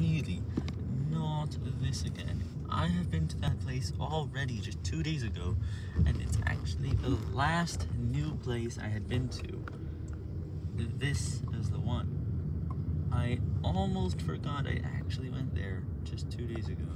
really not this again. I have been to that place already just two days ago, and it's actually the last new place I had been to. This is the one. I almost forgot I actually went there just two days ago.